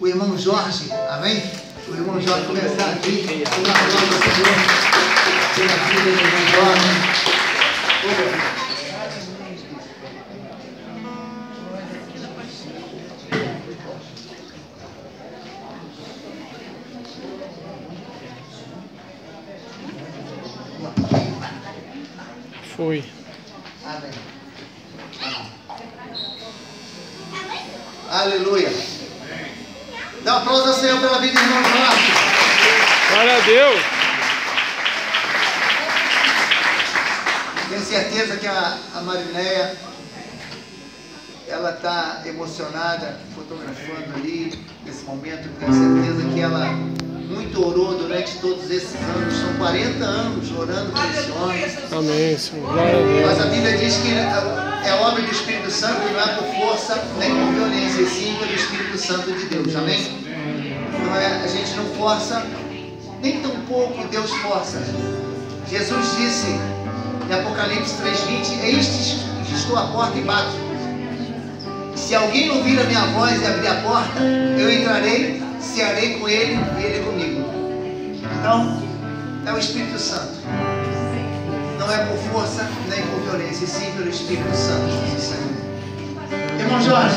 o irmão Jorge, amém? O irmão Jorge começar aqui, uma glória ao Senhor, pela vida do irmão Jorge. Foi. Amém. Aleluia. Dá um aplauso ao Senhor pela vida do irmão Jorge. Glória a Deus. Tenho certeza que a, a Marinéia, ela está emocionada, fotografando ali, nesse momento. Tenho certeza que ela muito orou durante todos esses anos. São 40 anos orando por esse homem. Amém, Senhor. Glória a Mas a. Bíblia diz que é obra do Espírito Santo e não é por força nem por violência, e sim pelo Espírito Santo de Deus. Amém? Não é, a gente não força, nem tão pouco Deus força. Jesus disse em Apocalipse 3,20: Eis que estou à porta e bato. Se alguém ouvir a minha voz e abrir a porta, eu entrarei, cearei com ele e ele comigo. Então, é o Espírito Santo. Não é por força nem por violência, e sim pelo Espírito Santo. Irmão Jorge,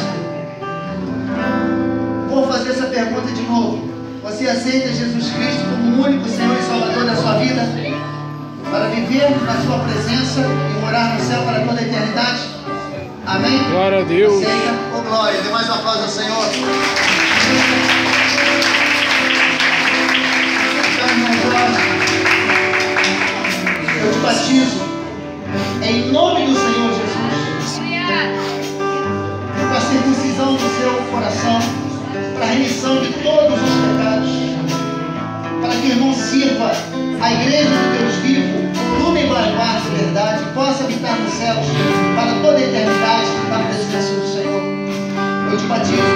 vou fazer essa pergunta de novo. Você aceita Jesus Cristo como o único Senhor e Salvador da sua vida? Para viver na sua presença e morar no céu para toda a eternidade? Amém? Glória a Deus. Aceita? Ô glória, dê mais um aplauso ao Senhor. Batizo em nome do Senhor Jesus para a circuncisão do seu coração, para a remissão de todos os pecados, para que o irmão sirva a igreja do Deus vivo, lume e baluarte de verdade, possa habitar nos céus para toda a eternidade, na presença do Senhor. Eu te batizo